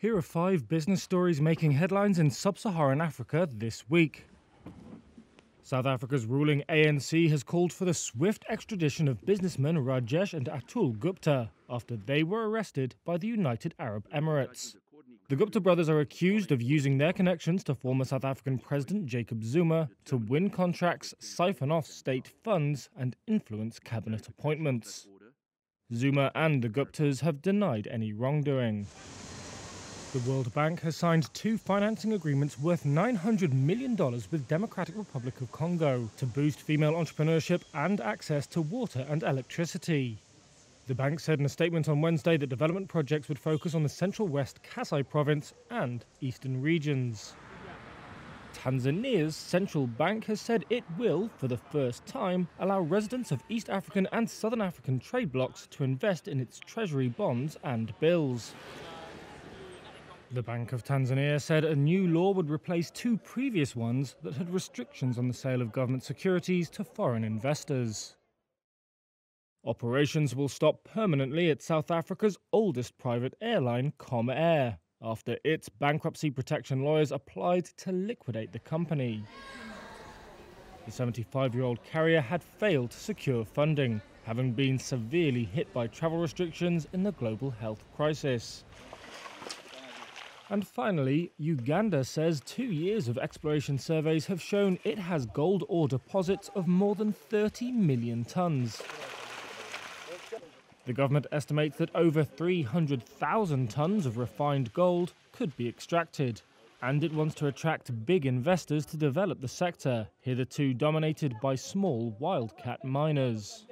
Here are five business stories making headlines in sub Saharan Africa this week. South Africa's ruling ANC has called for the swift extradition of businessmen Rajesh and Atul Gupta after they were arrested by the United Arab Emirates. The Gupta brothers are accused of using their connections to former South African President Jacob Zuma to win contracts, siphon off state funds, and influence cabinet appointments. Zuma and the Guptas have denied any wrongdoing. The World Bank has signed two financing agreements worth $900 million with Democratic Republic of Congo to boost female entrepreneurship and access to water and electricity. The bank said in a statement on Wednesday that development projects would focus on the central west Kasai province and eastern regions. Tanzania's central bank has said it will, for the first time, allow residents of East African and Southern African trade blocs to invest in its treasury bonds and bills. The Bank of Tanzania said a new law would replace two previous ones that had restrictions on the sale of government securities to foreign investors. Operations will stop permanently at South Africa's oldest private airline, Comair, after its bankruptcy protection lawyers applied to liquidate the company. The 75 year old carrier had failed to secure funding, having been severely hit by travel restrictions in the global health crisis. And finally, Uganda says two years of exploration surveys have shown it has gold ore deposits of more than 30 million tonnes. The government estimates that over 300,000 tonnes of refined gold could be extracted, and it wants to attract big investors to develop the sector, hitherto dominated by small wildcat miners.